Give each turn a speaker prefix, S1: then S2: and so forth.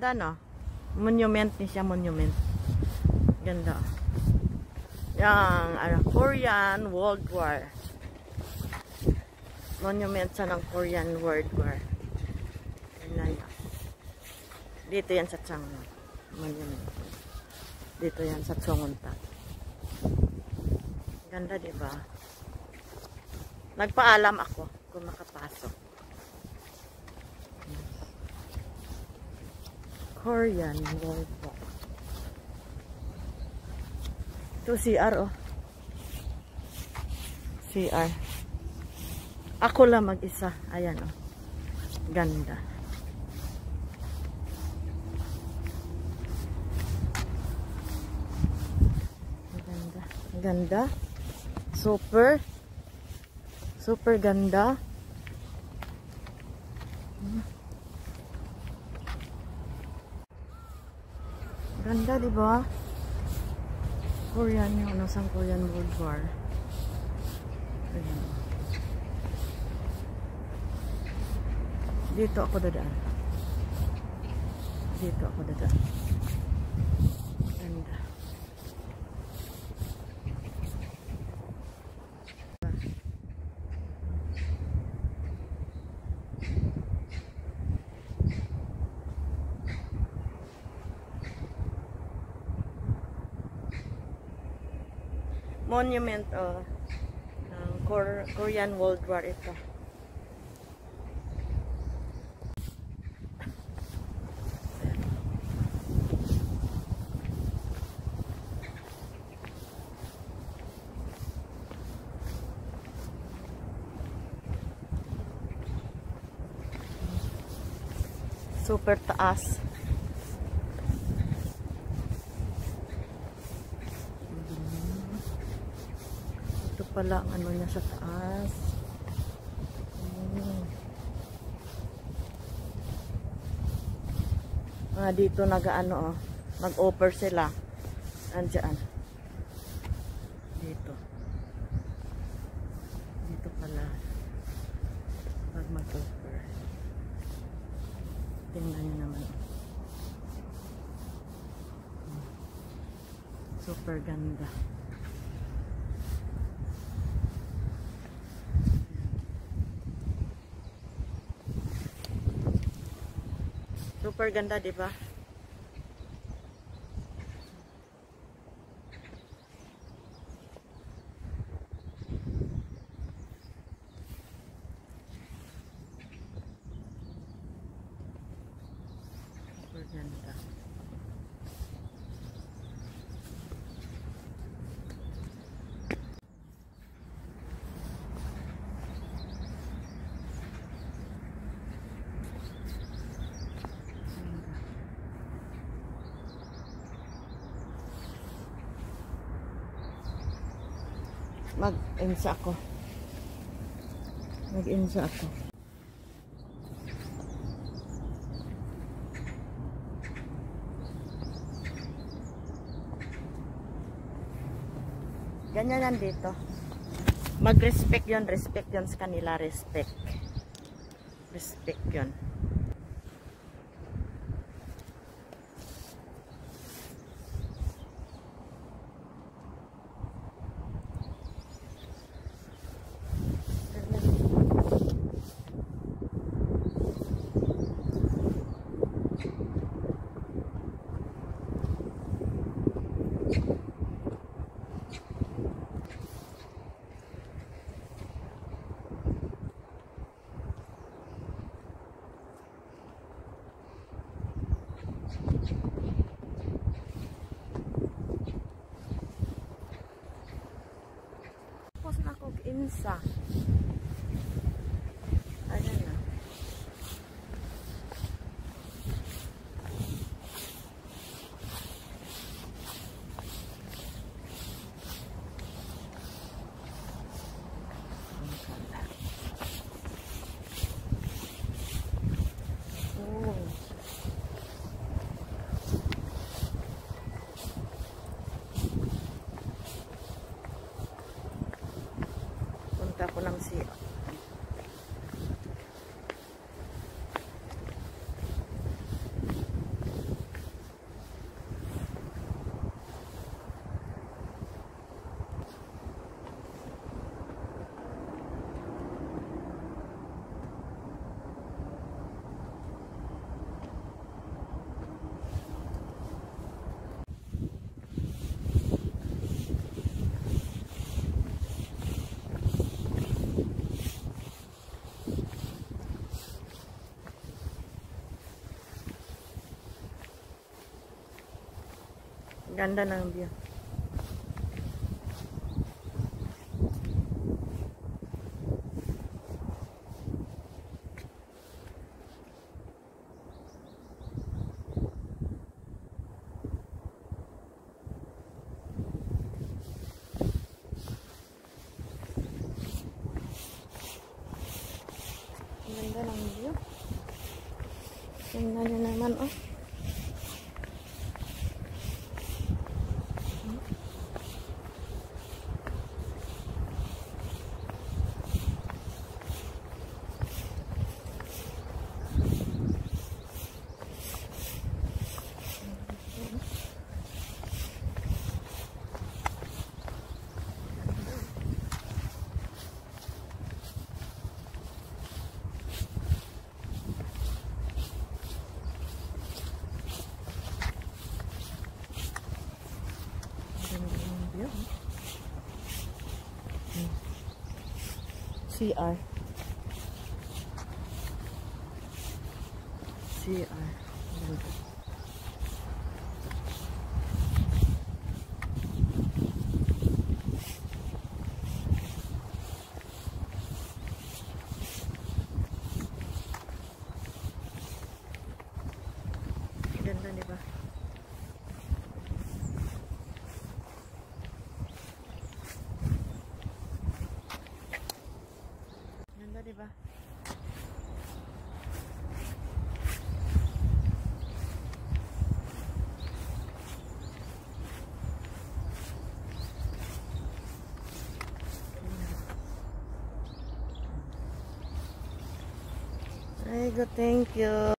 S1: Ganda no? Monument ni siya, monument. Ganda. Yang, ano, Korean World War. Monument sa ng Korean World War. Ganda. Dito yan sa Changwon. Monument. Dito yan sa Chongunta. Ganda, di ba? Nagpaalam ako kung makapasok. Korean World War. Ito CR oh. CR. Ako lang mag-isa. Ayan oh. Ganda. Ganda. Ganda. Super. Super ganda. Ganda, di ba? Korean yung ano, sang Korean World War. Ayan. Dito ako dadaan. Dito ako dadaan. Ganda. Monument oh, ng Kor- Korean World War ito. Super taas. Ito pala ano niya sa taas. Hmm. Ah, dito nag-ano oh. Nag-offer sila. Andiyan. Dito. Dito pala. Pag mag-offer. Tingnan nyo naman. Hmm. Super ganda. Super ganda, di ba? Super ganda. Mag-insa ako. Mag-insa ako. Ganyan yan dito. Mag-respect yon respect yon sa kanila, respect. Respect yon ako 冷气 Ganda ng view. Ganda ng view. Tingnan nyo naman, oh. CR. CR. Ganda, di ba? Ay, go, thank you.